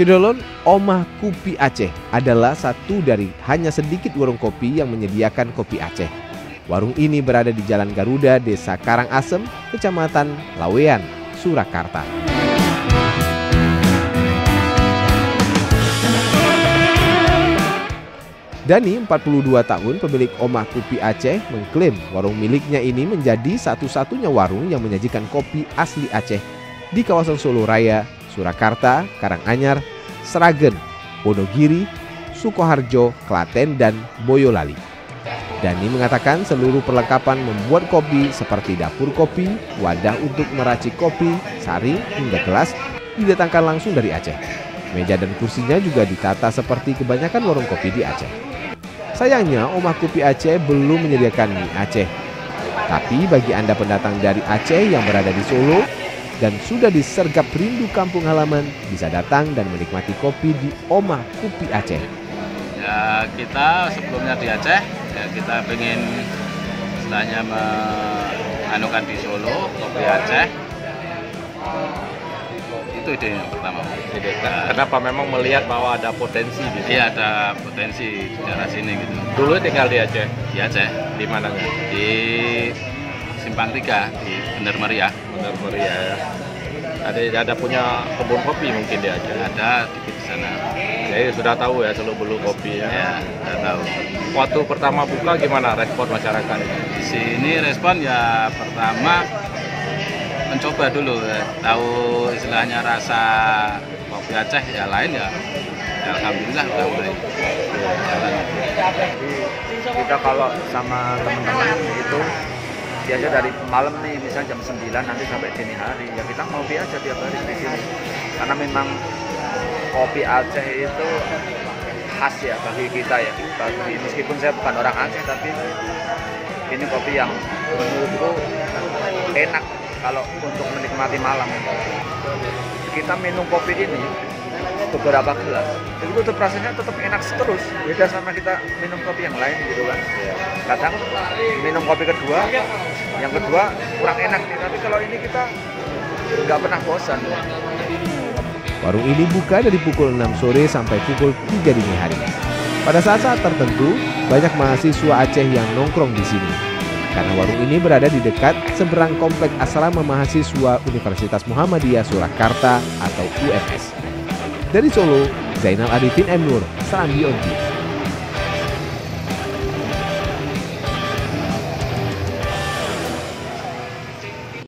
Cedolon Omah Kopi Aceh adalah satu dari hanya sedikit warung kopi yang menyediakan kopi Aceh. Warung ini berada di Jalan Garuda, Desa Karangasem, Kecamatan Lawean, Surakarta. Dani, 42 tahun, pemilik Omah Kopi Aceh, mengklaim warung miliknya ini menjadi satu-satunya warung yang menyajikan kopi asli Aceh di kawasan Solo Raya, Surakarta, Karanganyar, Seragen, Wonogiri, Sukoharjo, Klaten, dan Boyolali. Dani mengatakan seluruh perlengkapan membuat kopi seperti dapur kopi, wadah untuk meracik kopi, saring, hingga gelas didatangkan langsung dari Aceh. Meja dan kursinya juga ditata seperti kebanyakan warung kopi di Aceh. Sayangnya, Omah Kopi Aceh belum menyediakan mie Aceh. Tapi bagi Anda pendatang dari Aceh yang berada di Solo, dan sudah disergap rindu kampung halaman bisa datang dan menikmati kopi di Oma Kopi Aceh. Ya kita sebelumnya di Aceh ya kita pengen istilahnya menganukan di Solo kopi Aceh itu ide yang pertama. Ide. Kenapa memang melihat bahwa ada potensi di sini? Iya ada potensi di daerah sini gitu. Dulu tinggal di Aceh. Di Aceh. Di mana? Di Simpang Tiga di Bener Meriah. Bener Meriah ya. Ada ada punya kebun kopi mungkin di Aceh. Ada di sana. Jadi sudah tahu ya seluk beluk kopi ya. Ya, sudah tahu. Waktu pertama buka gimana respon masyarakat? Di sini respon ya pertama mencoba dulu ya. tahu istilahnya rasa kopi Aceh ya lain ya, ya alhamdulillah udah mulai jalan. Kita kalau sama teman-teman itu biasa dari malam nih misalnya jam 9 nanti sampai dini hari. Ya kita ngopi aja tiap hari di sini. Karena memang kopi Aceh itu khas ya bagi kita ya. Bagi meskipun saya bukan orang Aceh tapi ini kopi yang menurutku enak kalau untuk menikmati malam. Kita minum kopi ini beberapa gelas itu tetap rasanya tetap enak terus beda sama kita minum kopi yang lain gitu kan kadang minum kopi kedua yang kedua kurang enak nih tapi kalau ini kita nggak pernah bosan Warung ini buka dari pukul 6 sore sampai pukul 3 dini hari. Pada saat-saat tertentu, banyak mahasiswa Aceh yang nongkrong di sini. Karena warung ini berada di dekat seberang komplek asrama mahasiswa Universitas Muhammadiyah Surakarta atau UMS. Dari Solo, Zainal Arifin M. Nur, Serambi.